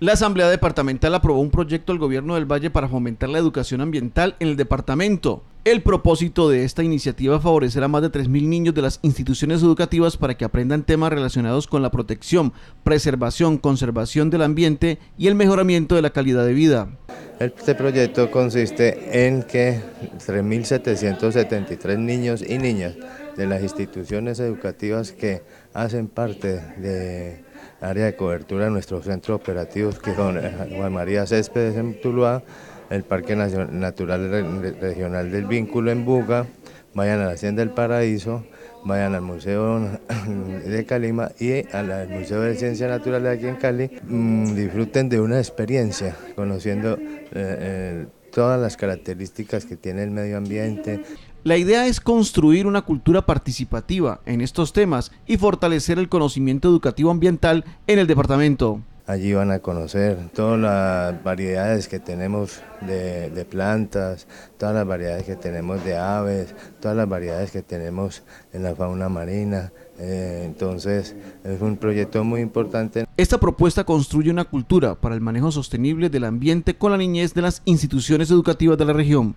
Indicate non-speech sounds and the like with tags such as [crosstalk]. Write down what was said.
La Asamblea Departamental aprobó un proyecto del Gobierno del Valle para fomentar la educación ambiental en el departamento. El propósito de esta iniciativa es favorecer a más de 3.000 niños de las instituciones educativas para que aprendan temas relacionados con la protección, preservación, conservación del ambiente y el mejoramiento de la calidad de vida. Este proyecto consiste en que 3.773 niños y niñas de las instituciones educativas que hacen parte de área de cobertura de nuestros centros operativos, que son Juan María Céspedes en Tuluá, el Parque Natural Regional del Vínculo en Buga, vayan a la Hacienda del Paraíso, vayan al Museo [coughs] de Calima y al Museo de Ciencia Natural de aquí en Cali, mm, disfruten de una experiencia conociendo eh, eh, todas las características que tiene el medio ambiente. La idea es construir una cultura participativa en estos temas y fortalecer el conocimiento educativo ambiental en el departamento. Allí van a conocer todas las variedades que tenemos de, plantas, todas las variedades que tenemos de aves, todas las variedades que tenemos en la fauna marina. Eh, entonces es un proyecto muy importante. Esta propuesta construye una cultura para el manejo sostenible del ambiente con la niñez de las instituciones educativas de la región.